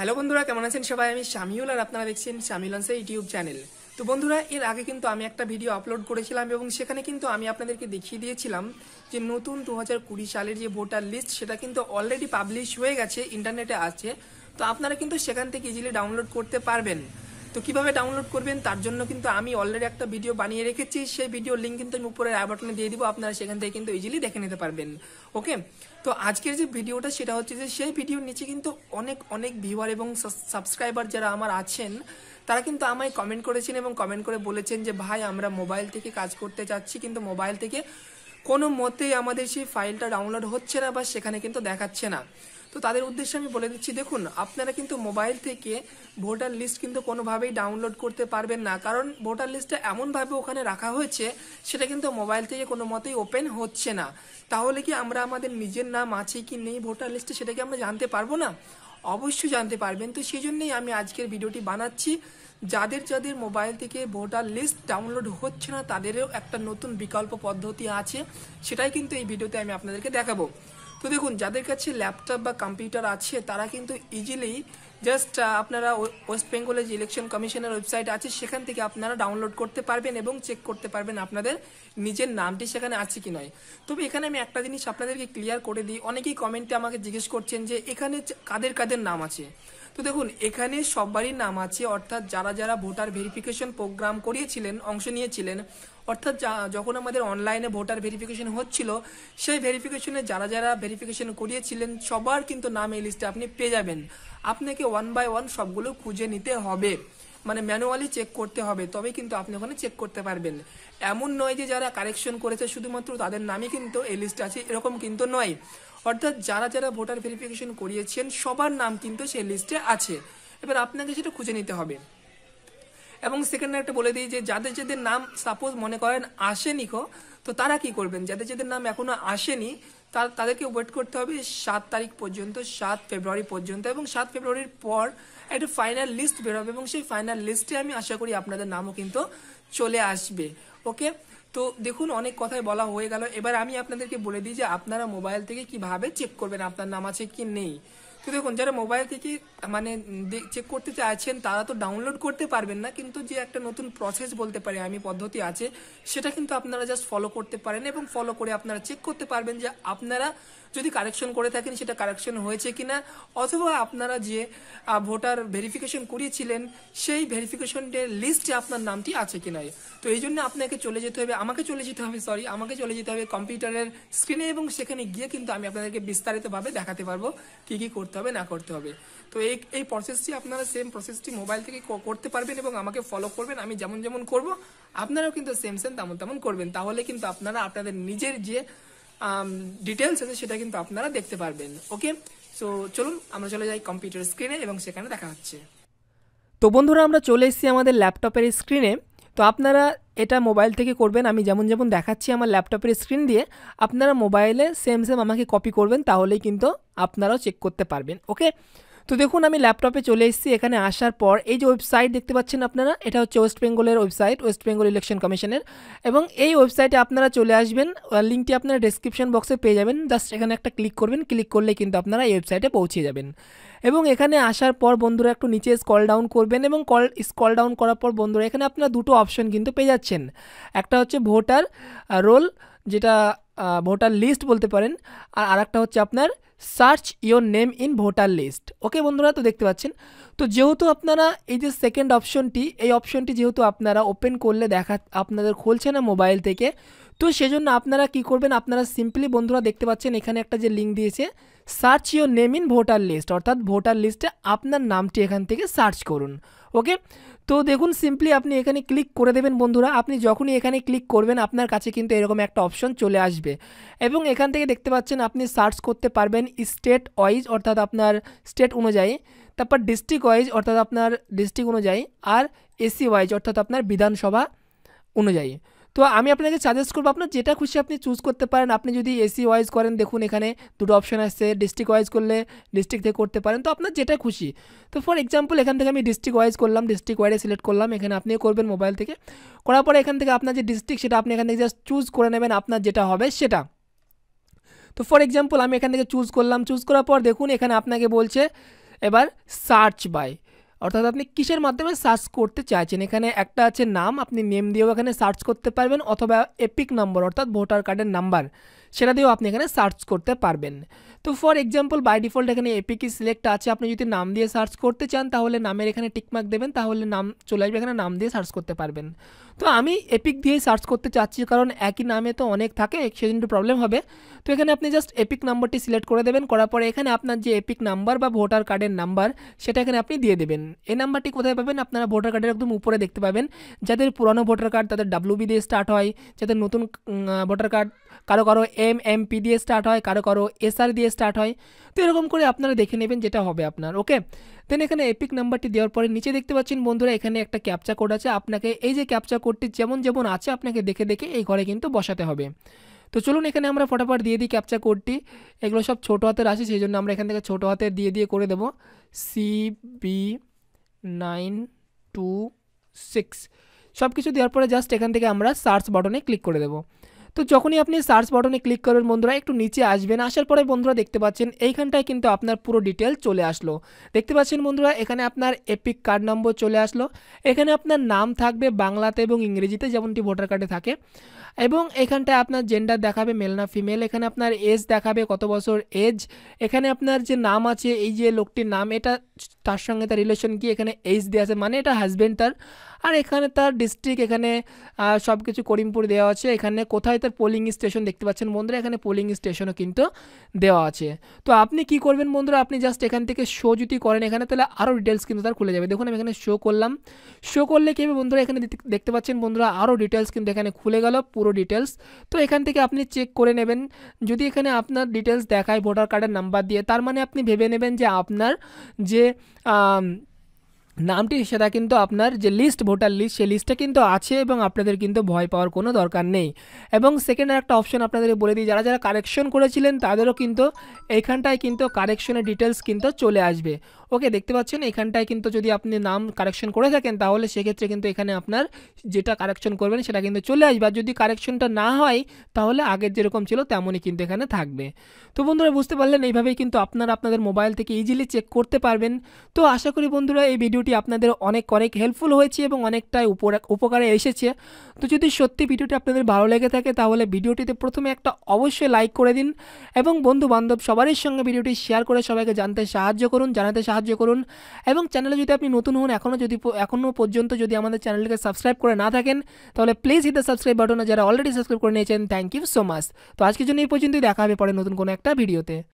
Hello বন্ধুরা, কেমন আছেন সবাই? আমি শামিউল আর আপনারা দেখছেন শামিউলান্সের ইউটিউব চ্যানেল। তো বন্ধুরা, এর আগে কিন্তু আমি একটা ভিডিও আপলোড করেছিলাম এবং সেখানে কিন্তু আমি আপনাদেরকে দেখিয়ে দিয়েছিলাম যে নতুন দু সালের যে ভোটার লিস্ট সেটা কিন্তু অলরেডি পাবলিশ হয়ে গেছে ইন্টারনেটে আছে। তো আপনারা কিন্তু সেখান থেকে ইজিলি ডাউনলোড করতে পারবেন। তো কীভাবে ডাউনলোড করবেন, তার জন্য কিন্তু আমি অলরেডি একটা ভিডিও বানিয়ে রেখেছি। সেই ভিডিও লিঙ্ক কিন্তু আমি উপরে আই বাটনে দিয়ে দিব, আপনারা সেখান থেকে কিন্তু ইজিলি দেখে নিতে পারবেন। ওকে তো আজকের যে ভিডিওটা সেটা হচ্ছে যে সেই ভিডিওর নিচে কিন্তু অনেক অনেক ভিউয়ার এবং সাবস্ক্রাইবার যারা আমার আছেন, তারা কিন্তু আমায় কমেন্ট করেছেন এবং কমেন্ট করে বলেছেন যে, ভাই, আমরা মোবাইল থেকে কাজ করতে চাচ্ছি, কিন্তু মোবাইল থেকে কোনো মতেই আমাদের সেই ফাইলটা ডাউনলোড হচ্ছে না বা সেখানে কিন্তু দেখাচ্ছে না। তো তাদের উদ্দেশ্যে আমি বলে দিচ্ছি, দেখুন, আপনারা কিন্তু মোবাইল থেকে ভোটার লিস্ট কিন্তু কোনোভাবেই ডাউনলোড করতে পারবেন না। কারণ ভোটার লিস্টটা এমনভাবে ওখানে রাখা হয়েছে, সেটা কিন্তু মোবাইল থেকে কোনো মতেই ওপেন হচ্ছে না। তাহলে কি আমরা আমাদের নিজের নাম আছে কি নেই ভোটার লিস্টে সেটা কি আমরা জানতে পারব না? অবশ্যই জানতে পারবেন। তো সেই জন্যই আমি আজকের ভিডিওটি বানাচ্ছি। যাদের যাদের মোবাইল থেকে ভোটার লিস্ট ডাউনলোড হচ্ছে না, তাদেরও একটা নতুন বিকল্প পদ্ধতি আছে, সেটাই কিন্তু এই ভিডিওতে আমি আপনাদেরকে দেখাবো। তো দেখুন, যাদের কাছে ল্যাপটপ বা কম্পিউটার আছে, তারা কিন্তু ইজিলি জাস্ট আপনারা ওয়েস্ট বেঙ্গলের যে ইলেকশন কমিশনের ওয়েবসাইট আছে, সেখান থেকে আপনারা ডাউনলোড করতে পারবেন এবং চেক করতে পারবেন আপনাদের নিজের নামটি সেখানে আছে কি নয়। তবে এখানে আমি একটা জিনিস আপনাদেরকে ক্লিয়ার করে দিই। অনেকেই কমেন্টে আমাকে জিজ্ঞেস করছেন যে, এখানে কাদের কাদের নাম আছে? তো দেখুন, এখানে সবারই নাম আছে, অর্থাৎ যারা যারা ভোটার ভেরিফিকেশন প্রোগ্রাম করিয়েছিলেন, অংশ নিয়েছিলেন, অর্থাৎ যখন আমাদের অনলাইনে ভোটার ভেরিফিকেশন হচ্ছিল, সেই ভেরিফিকেশনে যারা যারা ভেরিফিকেশন করিয়েছিলেন, সবার কিন্তু নাম এই লিস্টে আপনি পেয়ে যাবেন। আপনাকে ওয়ান বাই ওয়ান সবগুলো খুঁজে নিতে হবে। মানে ম্যানুয়ালি চেক করতে হবে, তবে কিন্তু আপনি ওখানে চেক করতে পারবেন। এমন নয় যে যারা কারেকশন করেছে, শুধুমাত্র তাদের নামই কিন্তু এই লিস্টে আছে, এরকম কিন্তু নয়। অর্থাৎ যারা যারা ভোটার ভেরিফিকেশন করিয়েছেন, সবার নাম কিন্তু সেই লিস্টে আছে। এবার আপনাকে সেটা খুঁজে নিতে হবে। এবং সেকেন্ড একটা বলে দিই যে, যাদের যাদের নাম সাপোজ মনে করেন আসেনি কো তো তারা কি করবেন? যাদের যাদের নাম এখনও আসেনি তাদেরকে ওয়েট করতে হবে সাত তারিখ পর্যন্ত, সাত ফেব্রুয়ারি পর্যন্ত এবং সাত ফেব্রুয়ারির পর একটা ফাইনাল লিস্ট বেরোবে এবং সেই ফাইনাল লিস্টে আমি আশা করি আপনাদের নামও কিন্তু চলে আসবে। ওকে তো দেখুন, অনেক কথাই বলা হয়ে গেল। এবার আমি আপনাদেরকে বলে দিই যে আপনারা মোবাইল থেকে কীভাবে চেক করবেন আপনার নাম আছে কি নেই। তো দেখুন, যারা মোবাইল থেকে মানে চেক করতে চাইছেন, তারা তো ডাউনলোড করতে পারবেন না, কিন্তু যে একটা নতুন প্রসেস বলতে পারি আমি, পদ্ধতি আছে, সেটা কিন্তু আপনারা জাস্ট ফলো করতে পারেন এবং ফলো করে আপনারা চেক করতে পারবেন যে আপনারা যদি কারেকশন করে থাকেন, সেটা কারেকশন হয়েছে কিনা, অথবা আপনারা যে ভোটার ভেরিফিকেশন করিয়েছিলেন, সেই ভেরিফিকেশনের লিস্টে আপনার নামটি আছে কিনা। তো এই জন্য আপনাকে চলে যেতে হবে, আমাকে চলে যেতে হবে সরি আমাকে চলে যেতে হবে কম্পিউটারের স্ক্রিনে এবং সেখানে গিয়ে কিন্তু আমি আপনাদেরকে বিস্তারিতভাবে দেখাতে পারব, কি কি করতে হবে, না করতে হবে। তো এই এই প্রসেসটি আপনারা সেম প্রসেসটি মোবাইল থেকে করতে পারবেন এবং আমাকে ফলো করবেন, আমি যেমন যেমন করব, আপনারাও কিন্তু সেম সেম তেমন তেমন করবেন। তাহলে কিন্তু আপনারা, আপনাদের নিজের যে ডিটেলস আছে, সেটা কিন্তু আপনারা দেখতে পারবেন ওকে সো চলুন, আমরা চলে যাই কম্পিউটার স্ক্রিনে এবং সেখানে দেখা হচ্ছে। তো বন্ধুরা, আমরা চলে এসেছি আমাদের ল্যাপটপের স্ক্রিনে তো আপনারা এটা মোবাইল থেকে করবেন, আমি যেমন যেমন দেখাচ্ছি আমার ল্যাপটপের স্ক্রিন দিয়ে, আপনারা মোবাইলে সেম সেম আমাকে কপি করবেন, তাহলেই কিন্তু আপনারাও চেক করতে পারবেন ওকে তো দেখুন, আমি ল্যাপটপে চলে এসেছি। এখানে আসার পর এই যে ওয়েবসাইট দেখতে পাচ্ছেন আপনারা, এটা হচ্ছে ওয়েস্ট বেঙ্গলের ওয়েবসাইট, ওয়েস্ট বেঙ্গল ইলেকশন কমিশনের। এবং এই ওয়েবসাইটে আপনারা চলে আসবেন লিঙ্কটি আপনারা ডিসক্রিপশন বক্সে পেয়ে যাবেন। জাস্ট এখানে একটা ক্লিক করবেন, ক্লিক করলে কিন্তু আপনারা এই ওয়েবসাইটে পৌঁছে যাবেন। এবং এখানে আসার পর বন্ধুরা একটু নিচে স্কল ডাউন করবেন এবং কল স্কল ডাউন করার পর বন্ধুরা, এখানে আপনারা দুটো অপশন কিন্তু পেয়ে যাচ্ছেন। একটা হচ্ছে ভোটার রোল, যেটা ভোটার লিস্ট বলতে পারেন, আর আরেকটা হচ্ছে আপনার search your name in voter list okay বন্ধুরা, তো দেখতে পাচ্ছেন? তো যেহেতু আপনারা এই যে সেকেন্ড অপশনটি এই অপশনটি যেহেতু আপনারা ওপেন করলে দেখা, আপনাদের খুলছে না মোবাইল থেকে, তো সেজন্য আপনারা কি করবেন? আপনারা সিম্পলি বন্ধুরা দেখতে পাচ্ছেন এখানে একটা যে লিঙ্ক দিয়েছে search your name in voter list অর্থাৎ ভোটার লিস্টে আপনার নামটি এখান থেকে সার্চ করুন। ওকে তো দেখুন সিম্পলি আপনি এখানে ক্লিক করে দেবেন বন্ধুরা। আপনি যখনই এখানে ক্লিক করবেন, আপনার কাছে কিন্তু এরকম একটা অপশন চলে আসবে। এবং এখান থেকে দেখতে পাচ্ছেন, আপনি সার্চ করতে পারবেন স্টেট ওয়াইজ অর্থাৎ আপনার স্টেট অনুযায়ী। তারপর ডিস্ট্রিক্ট ওয়াইজ অর্থাৎ আপনার ডিস্ট্রিক্ট অনুযায়ী। আর এসি ওয়াইজ অর্থাৎ আপনার বিধানসভা অনুযায়ী। তো আমি আপনাকে সাজেস্ট করব, আপনার যেটা খুশি আপনি চুজ করতে পারেন। আপনি যদি এসি ওয়াইজ করেন, দেখুন এখানে দুটো অপশন আসছে ডিস্ট্রিক্ট ওয়াইজ করলে ডিস্ট্রিক্ট থেকে করতে পারেন। তো আপনার যেটা খুশি। তো ফর এক্সাম্পল এখান থেকে আমি ডিস্ট্রিক্ট ওয়াইজ করলাম ডিস্ট্রিক্ট ওয়াইডে সিলেক্ট করলাম, এখানে আপনিও করবেন মোবাইল থেকে। করার পরে এখান থেকে আপনার যে ডিস্ট্রিক্ট সেটা আপনি এখান থেকে জাস্ট চুজ করে নেবেন আপনার যেটা হবে সেটা। তো ফর এক্সাম্পল আমি এখান থেকে চুজ করলাম। চুজ করার পর দেখুন, এখানে আপনাকে বলছে, এবার সার্চ বাই অর্থাৎ আপনি কিসের মাধ্যমে সার্চ করতে চাইছেন? এখানে একটা আছে নাম, আপনি নেম দিয়েও এখানে সার্চ করতে পারবেন অথবা এপিক নম্বর অর্থাৎ ভোটার কার্ডের নাম্বার সেটা দিয়েও আপনি এখানে সার্চ করতে পারবেন। তো ফর এক্সাম্পল বাই ডিফল্ট এখানে এপিকি সিলেক্ট আছে। আপনি যদি নাম দিয়ে সার্চ করতে চান, তাহলে নামের এখানে টিকমার্ক দেবেন, তাহলে নাম চলে আসবে, এখানে নাম দিয়ে সার্চ করতে পারবেন। তো আমি এপিক দিয়েই সার্চ করতে চাচ্ছি, কারণ একই নামে তো অনেক থাকে, সেদিন একটু প্রবলেম হবে। তো এখানে আপনি জাস্ট এপিক নাম্বারটি সিলেক্ট করে দেবেন, করার পরে এখানে আপনার যে এপিক নাম্বার বা ভোটার কার্ডের নাম্বার সেটা এখানে আপনি দিয়ে দেবেন। এই নাম্বারটি কোথায় পাবেন? আপনারা ভোটার কার্ডের একদম উপরে দেখতে পাবেন। যাদের পুরনো ভোটার কার্ড তাদের ডাব্লিউবি দিয়ে স্টার্ট হয়। যাদের নতুন ভোটার কার্ড কারও কারও এম এম পি দিয়ে স্টার্ট হয়, কারও কারও এসআর দিয়ে স্টার্ট হয়। তো এরকম করে আপনারা দেখে নেবেন যেটা হবে আপনার ওকে দেন এখানে এপিক নাম্বারটি দেওয়ার পরে নিচে দেখতে পাচ্ছেন বন্ধুরা, এখানে একটা ক্যাপচা কোড আছে। আপনাকে এই যে ক্যাপচা কোডটি যেমন যেমন আছে আপনাকে দেখে দেখে এই ঘরে কিন্তু বসাতে হবে। তো চলুন এখানে আমরা ফটাফট দিয়ে দিই ক্যাপচা কোডটি এগুলো সব ছোটো হাতের আছে, সেই জন্য আমরা এখান থেকে ছোটো হাতের দিয়ে দিয়ে করে দেবো। C B nine two six সব কিছু দেওয়ার পরে জাস্ট এখান থেকে আমরা সার্চ বাটনে ক্লিক করে দেবো। তো যখনই আপনি সার্চ বাটনে ক্লিক করবেন, বন্ধুরা, একটু নিচে আসবেন, আসার পরে বন্ধুরা দেখতে পাচ্ছেন এইখানটায় কিন্তু আপনার পুরো ডিটেল চলে আসলো। দেখতে পাচ্ছেন বন্ধুরা, এখানে আপনার এপিক কার্ড নম্বর চলে আসলো। এখানে আপনার নাম থাকবে বাংলাতে এবং ইংরেজিতে, যেমনটি ভোটার কার্ডে থাকে। এবং এখানটায় আপনার জেন্ডার দেখাবে মেল না ফিমেল এখানে আপনার এজ দেখাবে, কত বছর এজ এখানে আপনার যে নাম আছে, এই যে লোকটির নাম, এটা তার সঙ্গে তার রিলেশন কি এখানে এইচ দেওয়া আছে। মানে এটা হাজব্যান্ড তার। আর এখানে তার ডিস্ট্রিক্ট এখানে সব কিছু করিমপুর দেওয়া আছে। এখানে কোথায় তার পোলিং স্টেশন দেখতে পাচ্ছেন বন্ধুরা? এখানে পোলিং স্টেশনও কিন্তু দেওয়া আছে। তো আপনি কি করবেন বন্ধুরা? আপনি জাস্ট এখান থেকে শো যদি করেন এখানে, তাহলে আরও ডিটেলস কিন্তু তার খুলে যাবে। দেখুন, আমি এখানে শো করলাম। শো করলে কী হবে বন্ধুরা? এখানে দেখতে পাচ্ছেন বন্ধুরা আরও ডিটেলস কিন্তু এখানে খুলে গেল, পুরো ডিটেলস তো এখান থেকে আপনি চেক করে নেবেন। যদি এখানে আপনার ডিটেলস দেখায় ভোটার কার্ডের নাম্বার দিয়ে, তার মানে আপনি ভেবে নেবেন যে আপনার যে নামটি সেটা কিন্তু আপনার যে লিস্ট ভোটার লিস্ট সেই লিস্টে কিন্তু আছে এবং আপনাদের কিন্তু ভয় পাওয়ার কোনো দরকার নেই। এবং সেকেন্ড একটা অপশন আপনাদের বলে দিই, যারা যারা কারেকশন করেছিলেন তাদেরও কিন্তু এইখানটায় কিন্তু কারেকশনের ডিটেলস কিন্তু চলে আসবে। ওকে, দেখতে পাচ্ছেন এখানটায় কিন্তু যদি আপনি নাম কারেকশন করে থাকেন, তাহলে সেক্ষেত্রে কিন্তু এখানে আপনার যেটা কারেকশন করবেন সেটা কিন্তু চলে আসবে। আর যদি কারেকশনটা না হয়, তাহলে আগের যেরকম ছিল তেমনই কিন্তু এখানে থাকবে। তো বন্ধুরা, বুঝতে পারলেন? এইভাবেই কিন্তু আপনারা আপনাদের মোবাইল থেকে ইজিলি চেক করতে পারবেন। তো আশা করি বন্ধুরা, এই ভিডিওটি আপনাদের অনেক অনেক হেল্পফুল হয়েছে এবং অনেকটাই উপকারে এসেছে। তো যদি সত্যি ভিডিওটি আপনাদের ভালো লেগে থাকে, তাহলে ভিডিওটিতে প্রথমে একটা অবশ্যই লাইক করে দিন এবং বন্ধু বান্ধব সবারই সঙ্গে ভিডিওটি শেয়ার করে সবাইকে জানতে সাহায্য করুন, জানাতে সাহায্য করুন। এবং চ্যানেলে যদি আপনি নতুন হন এখনও যদি এখনও পর্যন্ত যদি আমাদের চ্যানেলকে সাবস্ক্রাইব করে না থাকেন, তাহলে প্লিজ দ্য সাবস্ক্রাইব বাটনে যারা অলরেডি সাবস্ক্রাইব করে নিয়েছেন থ্যাংক ইউ সো মাচ তো আজকের জন্য এই পর্যন্তই, দেখা হবে পরে নতুন কোনো একটা ভিডিওতে